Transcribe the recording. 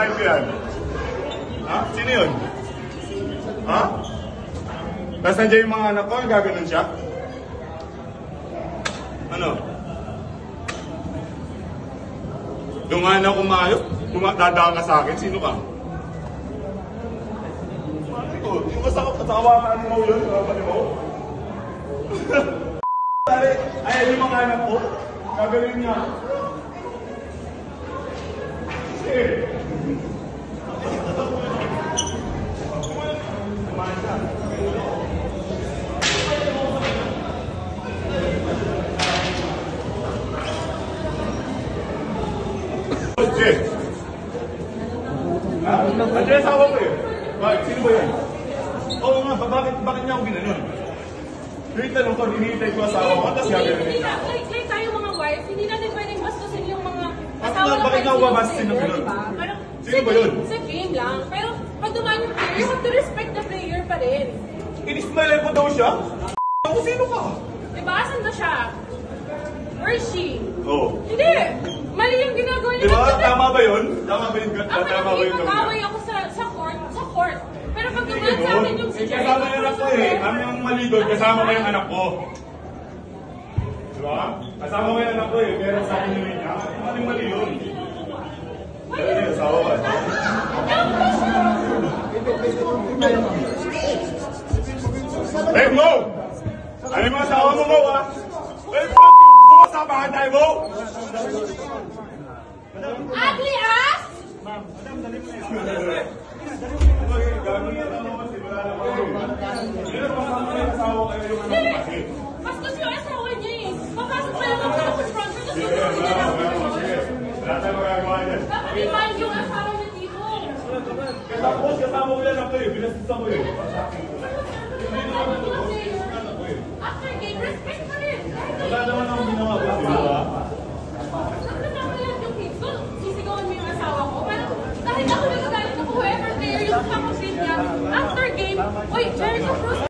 type ko yan? Ha? Sino yun? Ha? Tapos nandiyan yung mga anak ko, gaganon siya? Ano? Yung anak ko maayo, dumadaan ka sa akin, sino ka? Ko, yung kasama, kasawa mo yun, kapatid mo? Pare, ay, yung mga anak ko, gaganon niya. Sige. Jay. Ha? Yung asawa ko eh. Bakit? Sino ba yan? Oo nga, ba- bakit, bakit niya ako ginanon? Yung tanong ko, hinihintay ko asawa ko, tapos Hindi, gaganon hindi na, like, like tayo mga wife, hindi natin pwedeng bastusin yung mga asawa ng bakit babastusin natin, ng? Parang, Sino ba yun? Sa game lang. Pero pag dumaan yung player, you have to respect the player pa rin. Inismile ko daw siya? Ako, sino ka? Diba? Asan na siya? Where is she? Oo. Hindi! Mali yung ginagawa niya. Di ba? Tama ba yun? Tama ba yun? Ako Tama ba yun? nakikipag-away ako sa, sa court, sa court. Pero pag dumaan sa akin yung Eh, kasama yung anak ko eh. Ang mali doon, kasama ko yung anak ko. Di ba? Kasama ko yung anak ko eh. Pero sa akin yung niya. Ano yung mali yun? Pero yung asawa ko. Hey, Mo! Ano yung asawa mo, Mo, ha? Hey, fuck you! Gusto mo sabahan tayo, Mo? Ugly ass! Hindi! Bastos yung asawa niya eh. Papasok pa lang ako sa magagawa dyan. Dapat i-mind yung asawa niya dito. Tapos kasama ko yan ako eh. Binastos ako eh. After game, respect pa rin. Wala naman akong ginawa. Tapos ako video, after game, uy, Jericho Cruz,